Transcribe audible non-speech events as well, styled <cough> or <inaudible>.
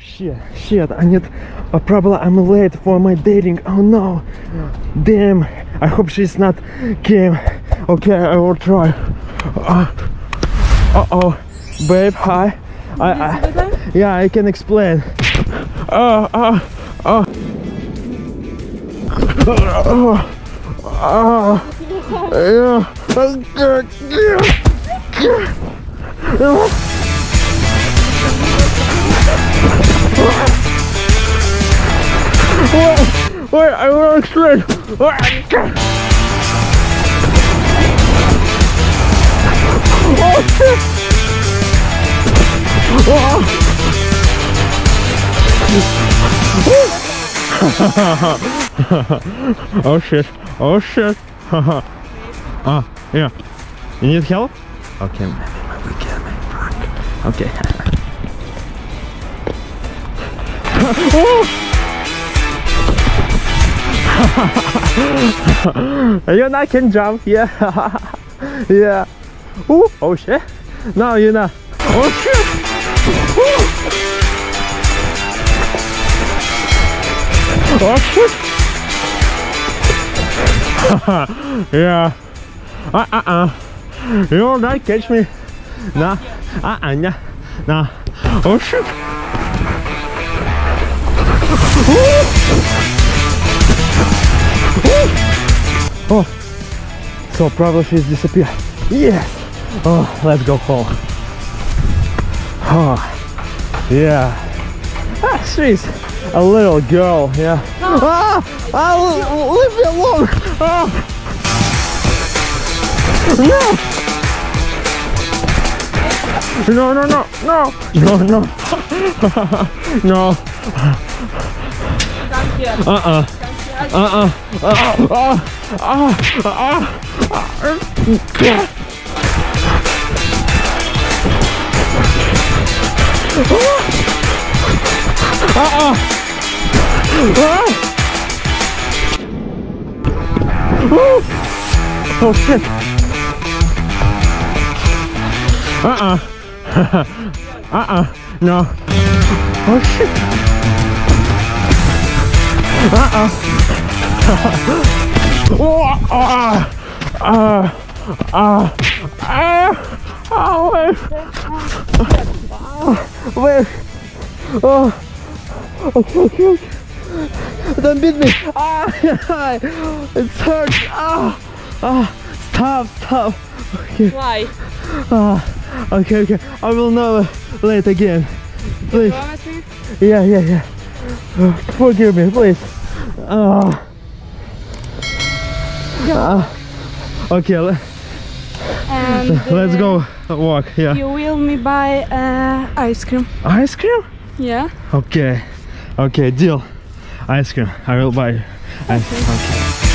Shit, shit, I need uh, probably I'm late for my dating. Oh no. Damn. I hope she's not came. Okay, I will try. Uh, uh-oh. Babe, hi. I, I, yeah, I can explain. Uh, uh, uh. Uh, uh, yeah. Wait, I to straight. <laughs> Oh shit! Oh, oh shit! Oh shit! <laughs> ah, yeah. You need help? Okay, maybe we can make Fuck. Okay. <laughs> oh! <laughs> you I can jump, yeah. <laughs> yeah. Ooh, oh shit. Now you know. Oh shit. Ooh. Oh shit. <laughs> yeah. Uh uh uh. You know not catch me. Nah. Uh uh nah. Nah. Oh shit. Oh, so probably she's disappeared. Yes. Oh, let's go home. Oh, yeah. Ah, she's a little girl. Yeah. Ah, ah, leave me alone. Ah. No. No, no, no, no, no, no, <laughs> no. Uh-uh. Uh-uh. <laughs> Uh-uh. Uh-uh. Uh-uh. Oh shit. Uh-uh. uh-uh. No. Oh shit. Uh-uh. Oh, wait. Oh, okay, okay, okay. Don't beat me. Ah, <laughs> it hurts. Ah, ah, stop, stop. Okay. Why? Ah, okay, okay. I will never late again. Please. Yeah, yeah, yeah. Uh, forgive me, please. Ah. Uh, okay, let, and <laughs> let's go walk. Yeah. You will me buy uh, ice cream. Ice cream? Yeah. Okay. Okay, deal. Ice cream. I will buy. Ice cream. Okay.